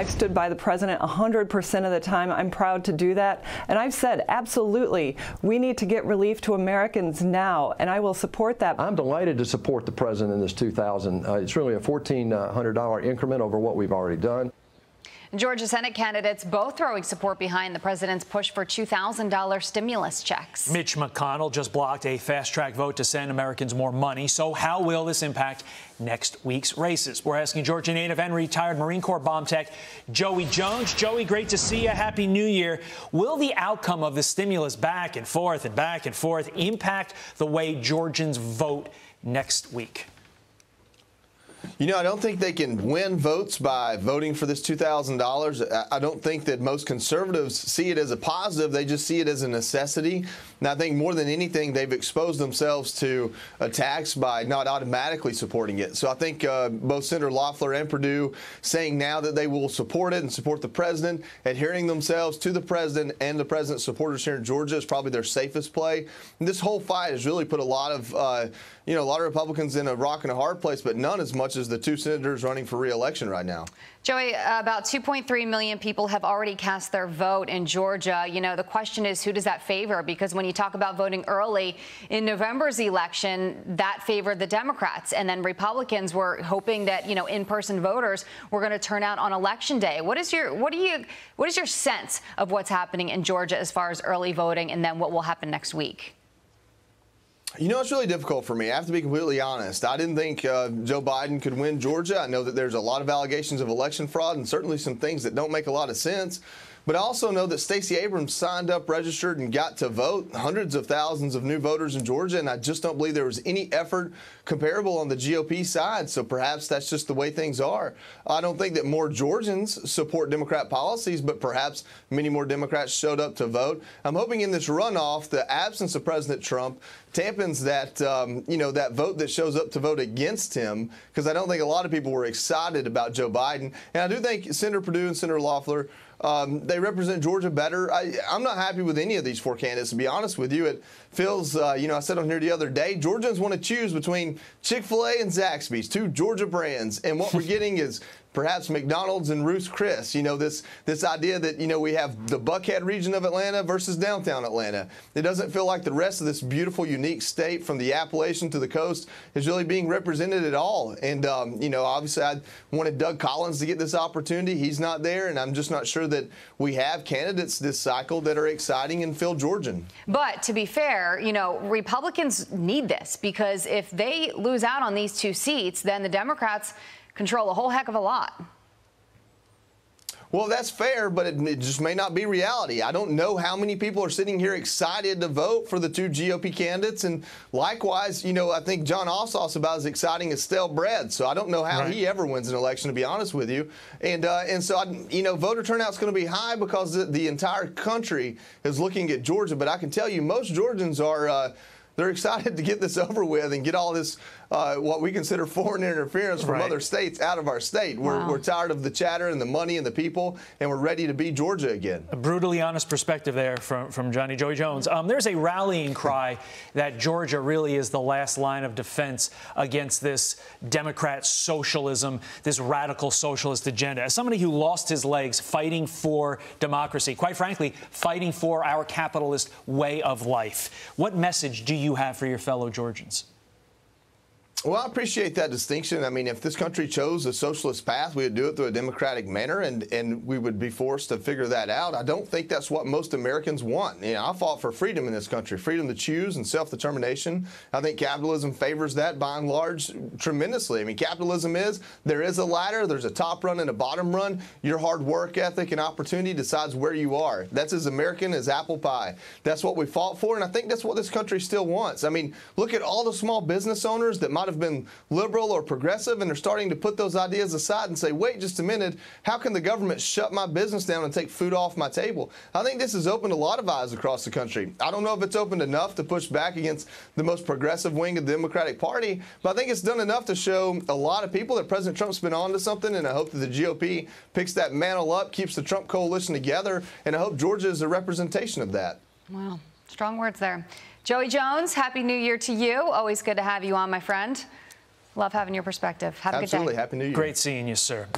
I've stood by the president 100% of the time. I'm proud to do that. And I've said, absolutely, we need to get relief to Americans now, and I will support that. I'm delighted to support the president in this 2000. Uh, it's really a $1,400 increment over what we've already done. Georgia Senate candidates both throwing support behind the president's push for $2,000 stimulus checks. Mitch McConnell just blocked a fast track vote to send Americans more money. So, how will this impact next week's races? We're asking Georgia native and retired Marine Corps bomb tech Joey Jones. Joey, great to see you. Happy New Year. Will the outcome of the stimulus back and forth and back and forth impact the way Georgians vote next week? You know, I don't think they can win votes by voting for this $2,000. I don't think that most conservatives see it as a positive. They just see it as a necessity. And I think more than anything, they've exposed themselves to attacks by not automatically supporting it. So I think uh, both Senator Loeffler and Perdue saying now that they will support it and support the president, adhering themselves to the president and the president's supporters here in Georgia is probably their safest play. And this whole fight has really put a lot of, uh, you know, a lot of Republicans in a rock and a hard place, but none as much as the two senators running for reelection right now. Joey, about 2.3 million people have already cast their vote in Georgia. You know, the question is who does that favor? Because when you talk about voting early in November's election, that favored the Democrats. And then Republicans were hoping that, you know, in-person voters were going to turn out on election day. What is your what do you what is your sense of what's happening in Georgia as far as early voting and then what will happen next week? You know, it's really difficult for me. I have to be completely honest. I didn't think uh, Joe Biden could win Georgia. I know that there's a lot of allegations of election fraud and certainly some things that don't make a lot of sense. But I also know that Stacey Abrams signed up, registered, and got to vote. Hundreds of thousands of new voters in Georgia, and I just don't believe there was any effort comparable on the GOP side. So perhaps that's just the way things are. I don't think that more Georgians support Democrat policies, but perhaps many more Democrats showed up to vote. I'm hoping in this runoff, the absence of President Trump tampens that um, you know that vote that shows up to vote against him because I don't think a lot of people were excited about Joe Biden, and I do think Senator Perdue and Senator Loeffler um, they represent Georgia better. I, am not happy with any of these four candidates, to be honest with you. It feels, uh, you know, I said on here the other day, Georgians want to choose between Chick fil A and Zaxby's, two Georgia brands. And what we're getting is perhaps McDonald's and Ruth's Chris. You know, this this idea that you know we have the Buckhead region of Atlanta versus downtown Atlanta. It doesn't feel like the rest of this beautiful, unique state from the Appalachian to the coast is really being represented at all. And um, you know, obviously, I wanted Doug Collins to get this opportunity. He's not there, and I'm just not sure that we have candidates this cycle that are exciting and feel Georgian. But to be fair, you know, Republicans need this because if they lose out on these two seats, then the Democrats control a whole heck of a lot. Well, that's fair, but it, it, just may not be reality. I don't know how many people are sitting here excited to vote for the two GOP candidates. And likewise, you know, I think Jon Ossoff's about as exciting as stale bread. So I don't know how right. he ever wins an election, to be honest with you. And uh, and so, I, you know, voter turnout's going to be high because the, the, entire country is looking at Georgia. But I can tell you, most Georgians are. Uh, they're excited to get this over with and get all this uh, what we consider foreign interference from right. other states out of our state. We're, wow. we're tired of the chatter and the money and the people, and we're ready to be Georgia again. A brutally honest perspective there from, from Johnny Joey Jones. Um, there's a rallying cry that Georgia really is the last line of defense against this Democrat socialism, this radical socialist agenda. As somebody who lost his legs fighting for democracy, quite frankly, fighting for our capitalist way of life, what message do you have for your fellow Georgians? Well, I appreciate that distinction. I mean, if this country chose a socialist path, we would do it through a democratic manner, and, and we would be forced to figure that out. I don't think that's what most Americans want. You know, I fought for freedom in this country, freedom to choose and self-determination. I think capitalism favors that by and large tremendously. I mean, capitalism is there is a ladder, there's a top run and a bottom run. Your hard work ethic and opportunity decides where you are. That's as American as apple pie. That's what we fought for, and I think that's what this country still wants. I mean, look at all the small business owners that might have been liberal or progressive, and they're starting to put those ideas aside and say, wait just a minute, how can the government shut my business down and take food off my table? I think this has opened a lot of eyes across the country. I don't know if it's opened enough to push back against the most progressive wing of the Democratic Party, but I think it's done enough to show a lot of people that President Trump's been on to something, and I hope that the GOP picks that mantle up, keeps the Trump coalition together, and I hope Georgia is a representation of that. Wow, strong words there. Joey Jones, Happy New Year to you. Always good to have you on, my friend. Love having your perspective. Have Absolutely. a good day. Happy New Year. Great seeing you, sir.